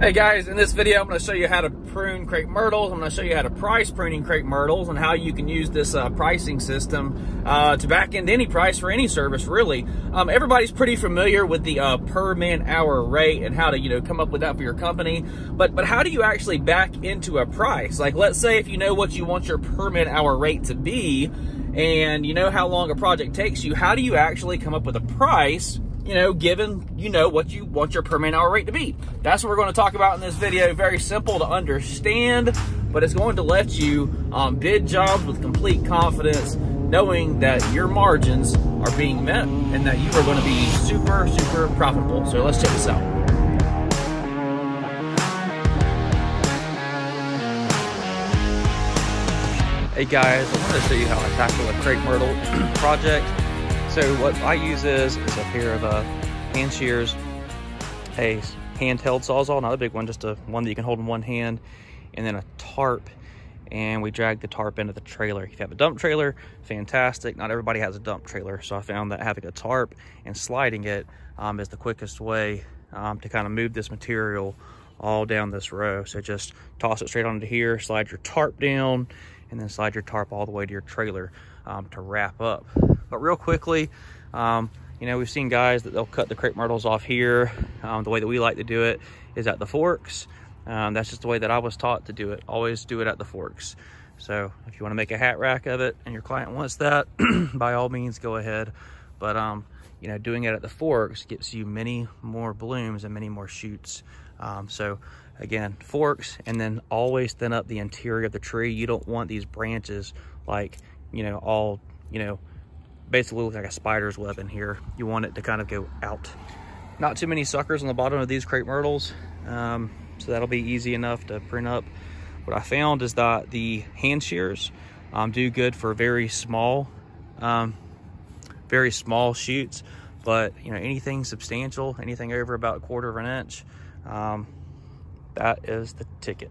Hey guys, in this video I'm going to show you how to prune crepe myrtles. I'm going to show you how to price pruning crepe myrtles and how you can use this uh, pricing system uh, to back into any price for any service really. Um, everybody's pretty familiar with the uh, per man hour rate and how to you know come up with that for your company. But but how do you actually back into a price? Like let's say if you know what you want your per man hour rate to be and you know how long a project takes you, how do you actually come up with a price you know, given you know what you want your per man hour rate to be. That's what we're going to talk about in this video. Very simple to understand, but it's going to let you um, bid jobs with complete confidence, knowing that your margins are being met and that you are going to be super, super profitable. So let's check this out. Hey guys, I wanted to show you how I tackle a crepe myrtle project. So what I use is, is a pair of uh, hand shears, a handheld sawzall, not a big one, just a one that you can hold in one hand, and then a tarp, and we drag the tarp into the trailer. If you have a dump trailer, fantastic. Not everybody has a dump trailer, so I found that having a tarp and sliding it um, is the quickest way um, to kind of move this material all down this row. So just toss it straight onto here, slide your tarp down, and then slide your tarp all the way to your trailer um, to wrap up. But real quickly, um, you know, we've seen guys that they'll cut the crepe myrtles off here. Um, the way that we like to do it is at the forks. Um, that's just the way that I was taught to do it. Always do it at the forks. So if you want to make a hat rack of it and your client wants that, by all means, go ahead. But, um, you know, doing it at the forks gets you many more blooms and many more shoots. Um, so again, forks, and then always thin up the interior of the tree. You don't want these branches like, you know, all, you know, basically look like a spider's web in here. You want it to kind of go out. Not too many suckers on the bottom of these crepe myrtles, um, so that'll be easy enough to print up. What I found is that the hand shears um, do good for very small, um, very small shoots, but you know anything substantial, anything over about a quarter of an inch, um, that is the ticket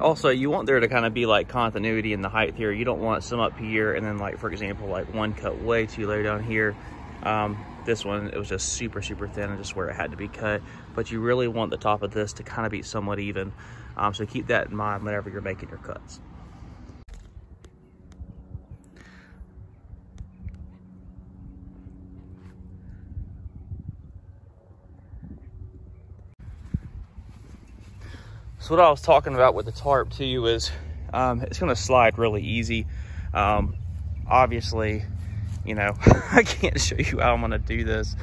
also you want there to kind of be like continuity in the height here. You don't want some up here and then like for example like one cut way too low down here. Um, this one it was just super super thin and just where it had to be cut. But you really want the top of this to kind of be somewhat even. Um, so keep that in mind whenever you're making your cuts So what I was talking about with the tarp too is um, it's gonna slide really easy. Um, obviously, you know, I can't show you how I'm gonna do this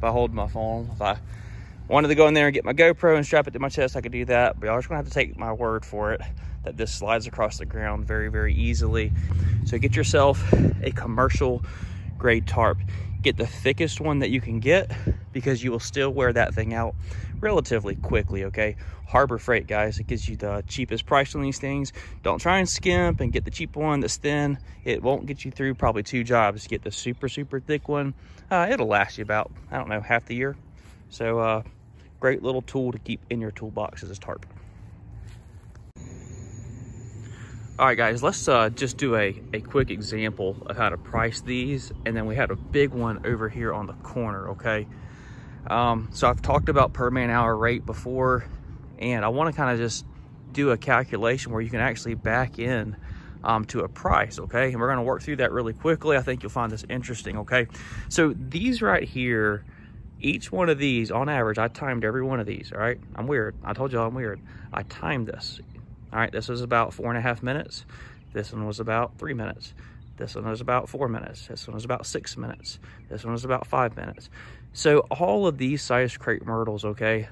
by holding my phone. If I wanted to go in there and get my GoPro and strap it to my chest, I could do that, but y'all just gonna have to take my word for it that this slides across the ground very, very easily. So get yourself a commercial grade tarp. Get the thickest one that you can get because you will still wear that thing out relatively quickly, okay? Harbor Freight, guys, it gives you the cheapest price on these things. Don't try and skimp and get the cheap one that's thin. It won't get you through probably two jobs. Get the super, super thick one. Uh, it'll last you about, I don't know, half the year. So, uh, great little tool to keep in your toolbox as a tarp. All right, guys, let's uh, just do a, a quick example of how to price these. And then we had a big one over here on the corner, okay? Um, so I've talked about per man hour rate before, and I wanna kind of just do a calculation where you can actually back in um, to a price, okay? And we're gonna work through that really quickly. I think you'll find this interesting, okay? So these right here, each one of these, on average, I timed every one of these, all right? I'm weird. I told y'all I'm weird. I timed this. All right, this was about four and a half minutes. This one was about three minutes. This one was about four minutes. This one was about six minutes. This one was about five minutes. So all of these size crepe myrtles, okay,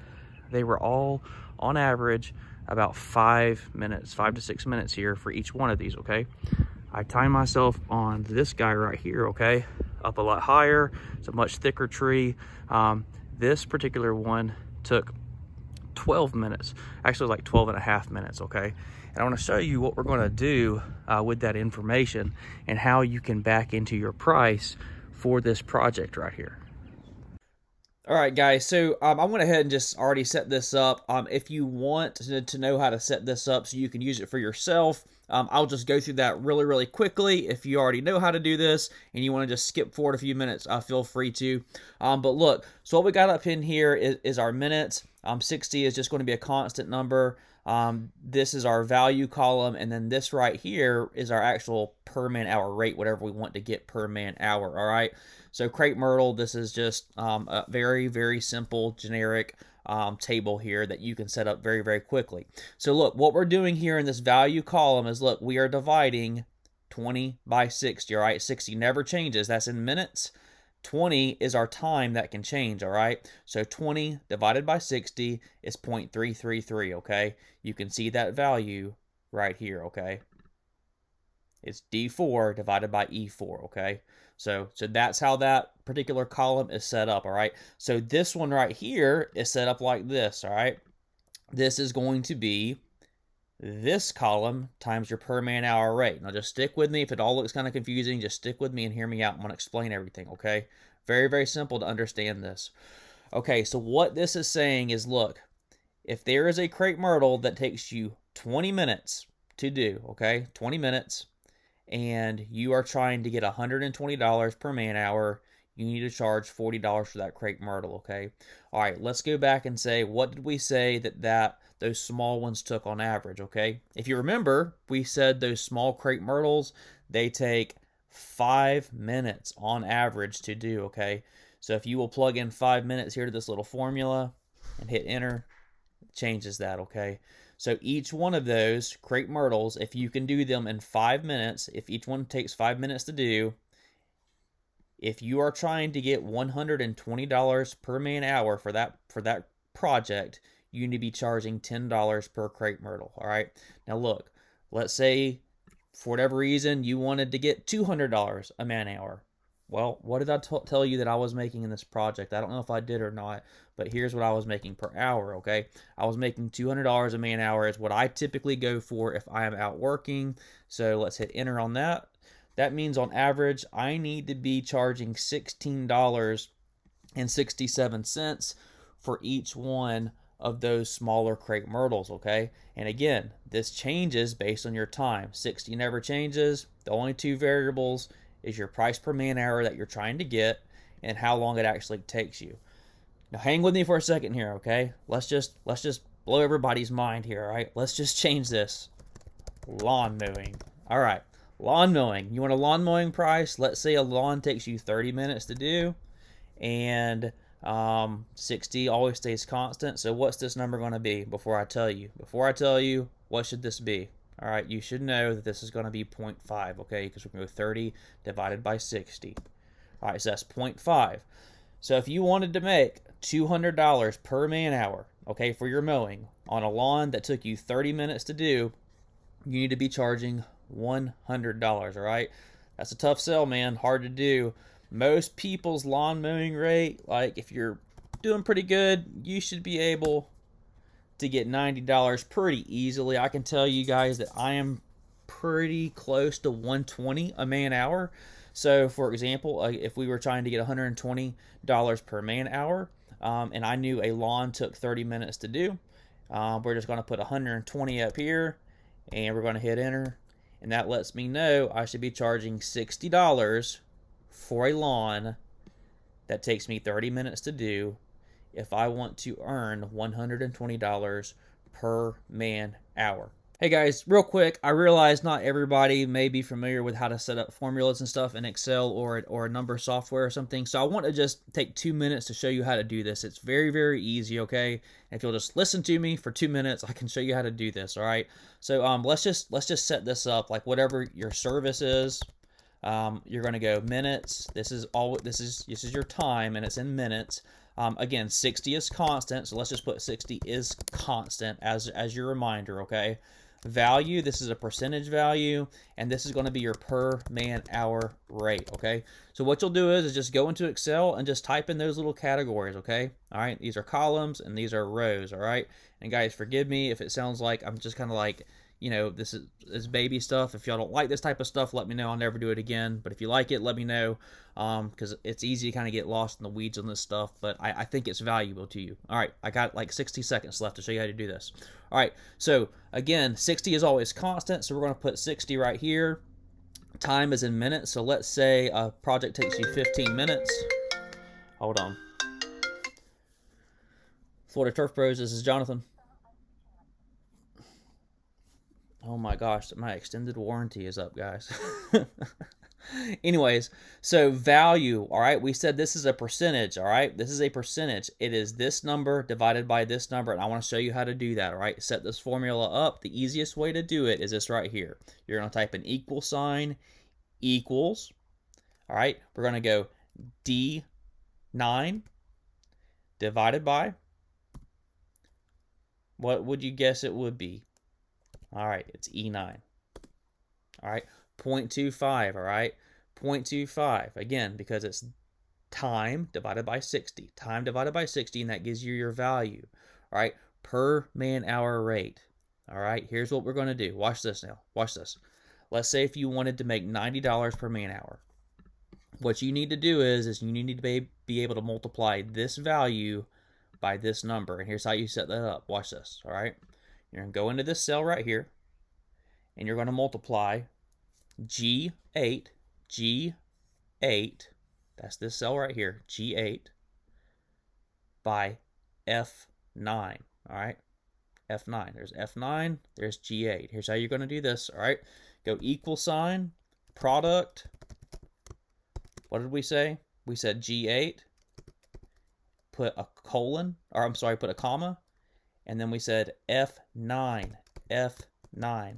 they were all on average about five minutes, five to six minutes here for each one of these, okay? I time myself on this guy right here, okay? Up a lot higher, it's a much thicker tree. Um, this particular one took 12 minutes, actually like 12 and a half minutes, okay? And I wanna show you what we're gonna do uh, with that information and how you can back into your price for this project right here. All right, guys. So um, I went ahead and just already set this up. Um, if you want to, know how to set this up so you can use it for yourself, um, I'll just go through that really, really quickly. If you already know how to do this and you want to just skip forward a few minutes, uh, feel free to. Um, but look, so what we got up in here is, is our minutes. Um, 60 is just going to be a constant number. Um, this is our value column, and then this right here is our actual per man hour rate, whatever we want to get per man hour. All right. So crepe myrtle, this is just um, a very, very simple generic um, table here that you can set up very, very quickly. So look, what we're doing here in this value column is look, we are dividing 20 by 60. All right. 60 never changes. That's in minutes. 20 is our time that can change, all right? So 20 divided by 60 is 0.333, okay? You can see that value right here, okay? It's D4 divided by E4, okay? So, so that's how that particular column is set up, all right? So this one right here is set up like this, all right? This is going to be this column times your per man hour rate. Now just stick with me. If it all looks kind of confusing, just stick with me and hear me out. I'm going to explain everything, okay? Very, very simple to understand this. Okay, so what this is saying is, look, if there is a crepe myrtle that takes you 20 minutes to do, okay, 20 minutes, and you are trying to get $120 per man hour, you need to charge $40 for that crepe myrtle, okay? All right, let's go back and say, what did we say that that those small ones took on average, okay? If you remember, we said those small crepe myrtles, they take five minutes on average to do, okay? So if you will plug in five minutes here to this little formula and hit enter, it changes that, okay? So each one of those crepe myrtles, if you can do them in five minutes, if each one takes five minutes to do, if you are trying to get $120 per man hour for that for that project, you need to be charging $10 per crepe myrtle. All right. Now look, let's say for whatever reason you wanted to get $200 a man hour. Well, what did I tell you that I was making in this project? I don't know if I did or not, but here's what I was making per hour, okay? I was making $200 a man hour is what I typically go for if I am out working. So let's hit enter on that. That means on average, I need to be charging $16.67 for each one of those smaller crepe myrtles, okay? And again, this changes based on your time. 60 never changes. The only two variables is your price per man hour that you're trying to get and how long it actually takes you. Now hang with me for a second here, okay? Let's just let's just blow everybody's mind here, all right? Let's just change this. Lawn mowing. All right. Lawn mowing. You want a lawn mowing price? Let's say a lawn takes you 30 minutes to do and um, 60 always stays constant. So what's this number going to be before I tell you? Before I tell you, what should this be? All right, you should know that this is going to be 0.5, okay? Because we're going to go 30 divided by 60. All right, so that's 0.5. So if you wanted to make $200 per man hour, okay, for your mowing on a lawn that took you 30 minutes to do, you need to be charging $100, all right? That's a tough sell, man. Hard to do most people's lawn mowing rate, like if you're doing pretty good, you should be able to get $90 pretty easily. I can tell you guys that I am pretty close to 120 a man hour. So, for example, uh, if we were trying to get $120 per man hour, um, and I knew a lawn took 30 minutes to do, uh, we're just going to put 120 up here, and we're going to hit enter, and that lets me know I should be charging $60 for a lawn that takes me 30 minutes to do if I want to earn $120 per man hour. Hey guys, real quick, I realize not everybody may be familiar with how to set up formulas and stuff in Excel or, or a number software or something, so I want to just take two minutes to show you how to do this. It's very, very easy, okay? If you'll just listen to me for two minutes, I can show you how to do this, all right? So um, let's just let's just set this up like whatever your service is, um, you're going to go minutes. This is all. This is this is your time, and it's in minutes. Um, again, 60 is constant, so let's just put 60 is constant as as your reminder. Okay. Value. This is a percentage value, and this is going to be your per man hour rate. Okay. So what you'll do is, is just go into Excel and just type in those little categories. Okay. All right. These are columns and these are rows. All right. And guys, forgive me if it sounds like I'm just kind of like you know, this is, is baby stuff. If y'all don't like this type of stuff, let me know. I'll never do it again. But if you like it, let me know because um, it's easy to kind of get lost in the weeds on this stuff. But I, I think it's valuable to you. All right, I got like 60 seconds left to show you how to do this. All right, so again, 60 is always constant. So we're going to put 60 right here. Time is in minutes. So let's say a project takes you 15 minutes. Hold on. Florida Turf Pros, this is Jonathan. Oh my gosh, my extended warranty is up, guys. Anyways, so value, all right, we said this is a percentage, all right? This is a percentage. It is this number divided by this number, and I want to show you how to do that, all right? Set this formula up. The easiest way to do it is this right here. You're going to type an equal sign equals, all right? We're going to go D9 divided by, what would you guess it would be? All right, it's E9. All right, 0.25, all right? 0.25, again, because it's time divided by 60. Time divided by 60, and that gives you your value, all right? Per man hour rate. All right, here's what we're going to do. Watch this now. Watch this. Let's say if you wanted to make $90 per man hour. What you need to do is, is you need to be, be able to multiply this value by this number. And here's how you set that up. Watch this, all right? You're going to go into this cell right here, and you're going to multiply G8, G8, that's this cell right here, G8, by F9, all right? F9, there's F9, there's G8. Here's how you're going to do this, all right? Go equal sign, product, what did we say? We said G8, put a colon, or I'm sorry, put a comma, and then we said F9, F9.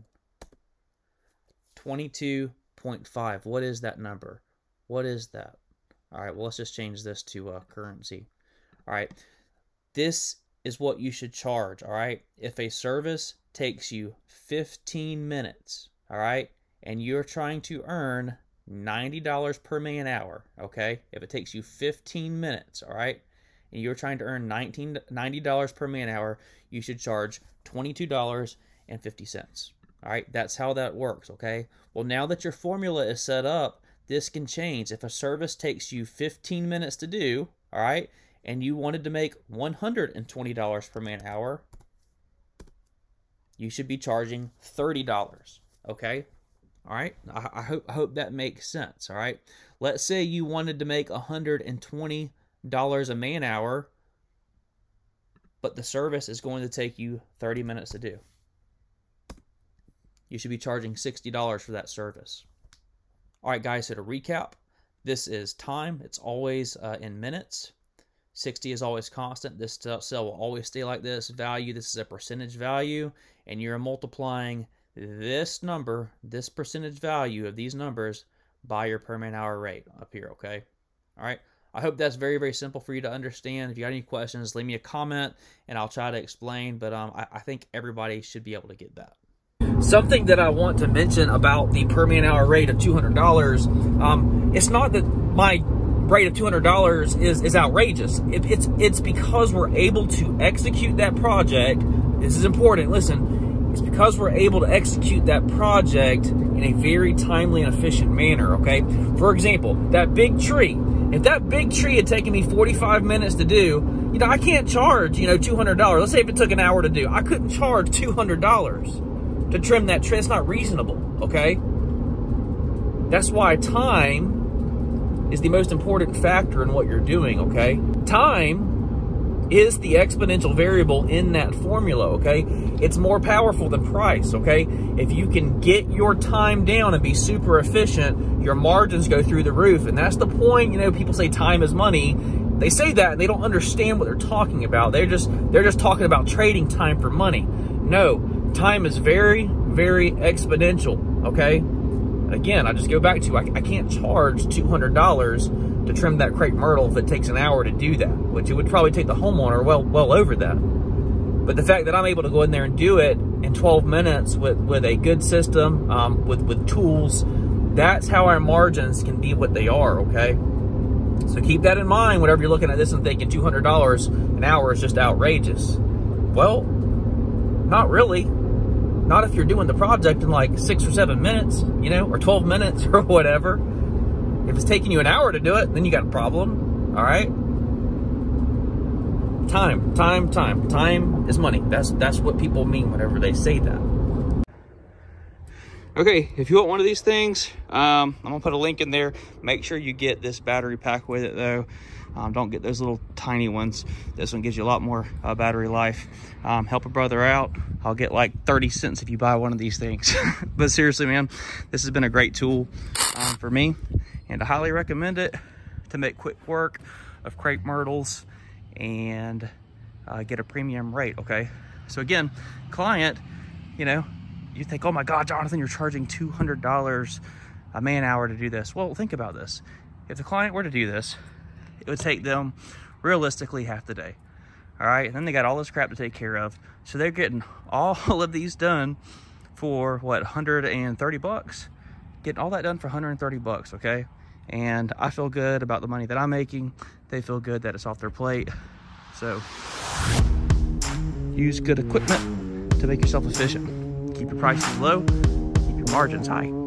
22.5. What is that number? What is that? All right, well, let's just change this to uh, currency. All right, this is what you should charge. All right, if a service takes you 15 minutes, all right, and you're trying to earn $90 per man hour, okay, if it takes you 15 minutes, all right, and you're trying to earn $19, $90 per man hour, you should charge $22.50. All right, that's how that works, okay? Well, now that your formula is set up, this can change. If a service takes you 15 minutes to do, all right, and you wanted to make $120 per man hour, you should be charging $30, okay? All right, I, I, hope, I hope that makes sense, all right? Let's say you wanted to make $120 a man hour, but the service is going to take you 30 minutes to do. You should be charging $60 for that service. All right, guys, so to recap, this is time. It's always uh, in minutes. 60 is always constant. This cell will always stay like this. Value, this is a percentage value, and you're multiplying this number, this percentage value of these numbers by your per man hour rate up here, okay? All right. I hope that's very, very simple for you to understand. If you got any questions, leave me a comment and I'll try to explain. But um, I, I think everybody should be able to get that. Something that I want to mention about the per man hour rate of $200, um, it's not that my rate of $200 is, is outrageous. It, it's, it's because we're able to execute that project. This is important. Listen, it's because we're able to execute that project in a very timely and efficient manner, okay? For example, that big tree. If that big tree had taken me 45 minutes to do, you know, I can't charge, you know, $200. Let's say if it took an hour to do. I couldn't charge $200 to trim that tree. It's not reasonable, okay? That's why time is the most important factor in what you're doing, okay? Time is the exponential variable in that formula, okay? It's more powerful than price, okay? If you can get your time down and be super efficient, your margins go through the roof. And that's the point, you know, people say time is money. They say that and they don't understand what they're talking about. They're just they're just talking about trading time for money. No, time is very, very exponential, okay? Again, I just go back to, I, I can't charge $200 to trim that crepe myrtle if it takes an hour to do that, which it would probably take the homeowner well, well over that. But the fact that I'm able to go in there and do it in 12 minutes with, with a good system, um, with, with tools, that's how our margins can be what they are, okay? So keep that in mind whenever you're looking at this and thinking $200 an hour is just outrageous. Well, not really Not if you're doing the project in like six or seven minutes, you know, or 12 minutes or whatever. If it's taking you an hour to do it, then you got a problem, all right? Time, time, time. Time is money. That's, that's what people mean whenever they say that. Okay, if you want one of these things, um, I'm gonna put a link in there. Make sure you get this battery pack with it though. Um, don't get those little tiny ones. This one gives you a lot more uh, battery life. Um, help a brother out. I'll get like 30 cents if you buy one of these things. but seriously, man, this has been a great tool um, for me and I highly recommend it to make quick work of crepe myrtles and uh, get a premium rate, okay? So again, client, you know, you think, oh my God, Jonathan, you're charging $200 a man hour to do this. Well, think about this. If the client were to do this, it would take them realistically half the day. All right, and then they got all this crap to take care of. So they're getting all of these done for what, 130 bucks? Getting all that done for 130 bucks, okay? And I feel good about the money that I'm making. They feel good that it's off their plate. So use good equipment to make yourself efficient. Keep your prices low, keep your margins high.